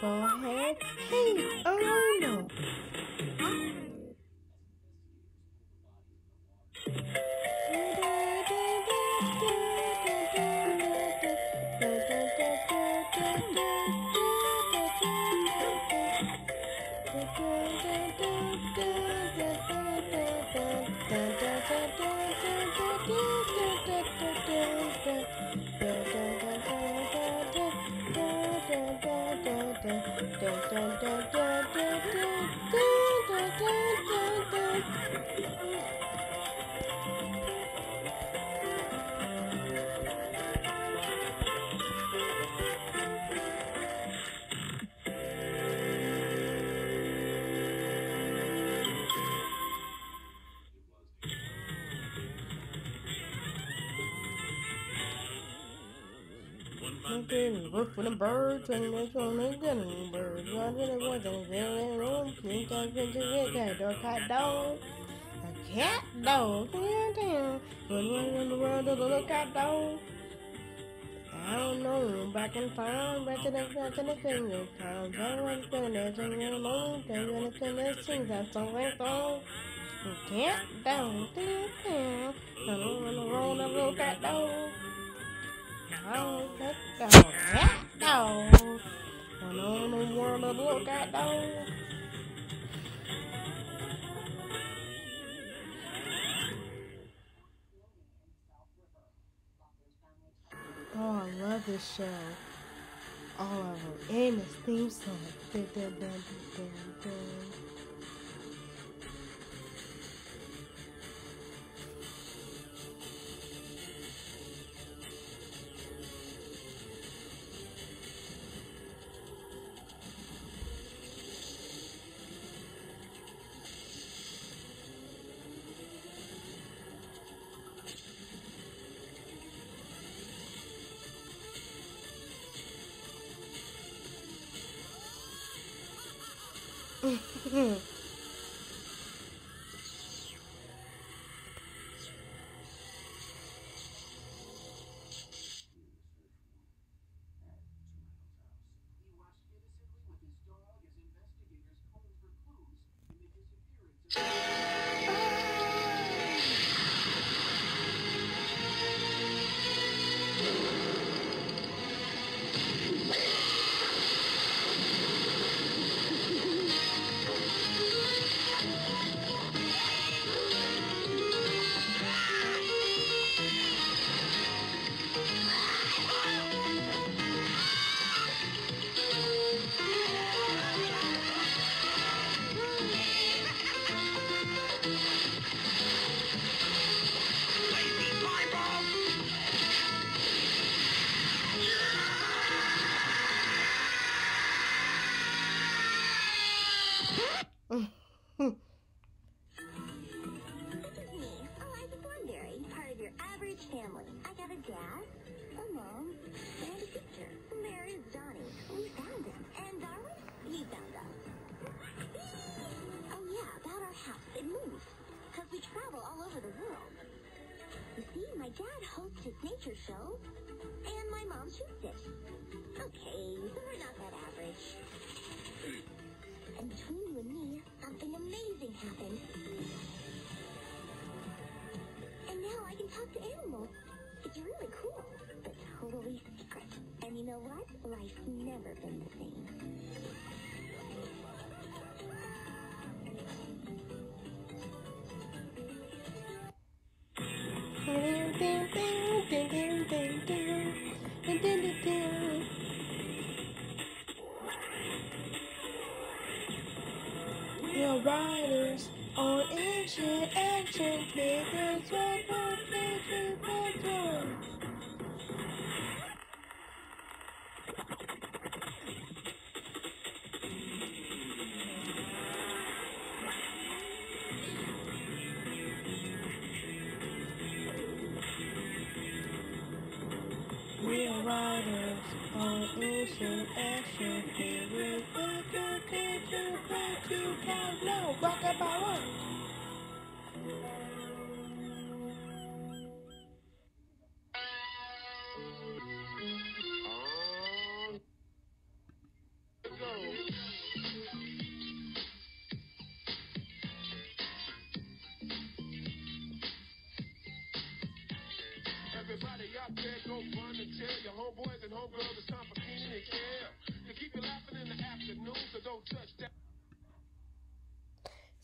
Head. Hey, oh no. Something work for the birds and it's on the gun birds. Run to the woods and get in room. Think I can do it. CatDog, cat dog. A cat dog. Down, down. Run around the world of a little CatDog. I don't know about rockin' farm, right to the front to the finger, come down with goodness and your moon, then you're gonna sing that song like song. Cat down to the town, and I'm gonna roll the little cat down. Oh, cat down, cat and I'm gonna roll the little cat down. Oh, I love this show. All of them. And this theme song. Dun, dun, dun, dun, dun, dun. This family. I got a dad, a mom, and a sister. There is Donnie. We found him. And Darwin, he found us. Oh yeah, about our house. It moved. Because we travel all over the world. You see, my dad hosts his nature show, and my mom shoots it. Okay, we're not that average. And between you and me, something amazing happened. And now I can talk to animals. It's really cool, but totally secret. And you know what? Life's never been the same.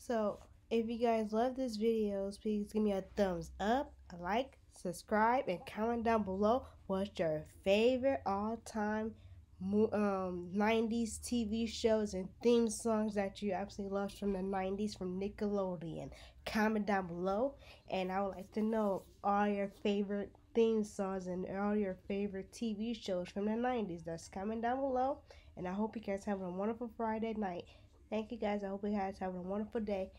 So, if you guys love this videos, please give me a thumbs up, a like, subscribe, and comment down below what's your favorite all-time um 90s TV shows and theme songs that you absolutely love from the 90s from Nickelodeon. Comment down below, and I would like to know all your favorite theme songs and all your favorite TV shows from the 90s. That's comment down below, and I hope you guys have a wonderful Friday night. Thank you guys. I hope you guys have a wonderful day.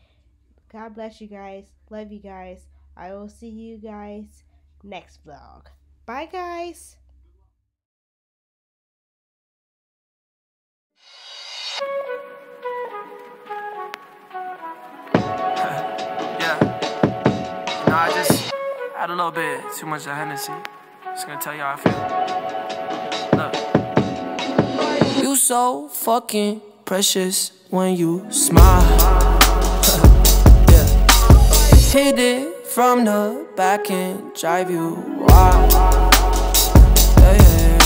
God bless you guys. Love you guys. I will see you guys next vlog. Bye, guys. Yeah. No, I just had a little bit too much of Hennessy. Just gonna tell you how I feel. Look. You so fucking precious when you smile. yeah. Hit it from the back and drive you wild. Yeah, yeah.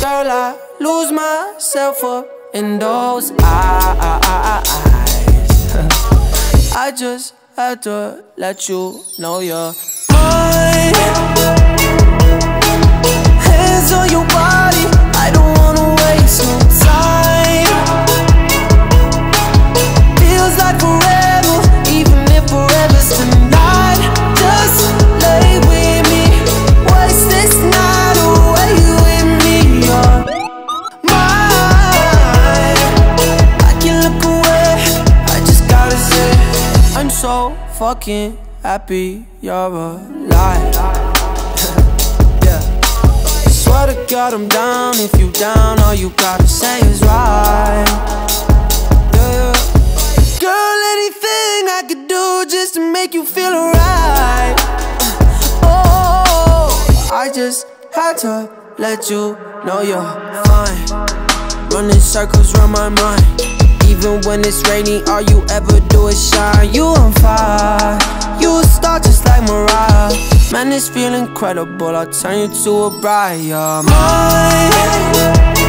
Girl, I lose myself up in those eyes. I just had to let you know you're mine. Hands on your fucking happy you're alive. yeah. I Swear to God I'm down. If you down, all you gotta say is right. Yeah. Girl, anything I could do just to make you feel alright. Oh, I just had to let you know you're fine. Running circles around my mind. Even when it's rainy, all you ever do is shine. You on fire, you a star just like Mariah. Man, this feel incredible. I'll turn you to a bride. You're mine.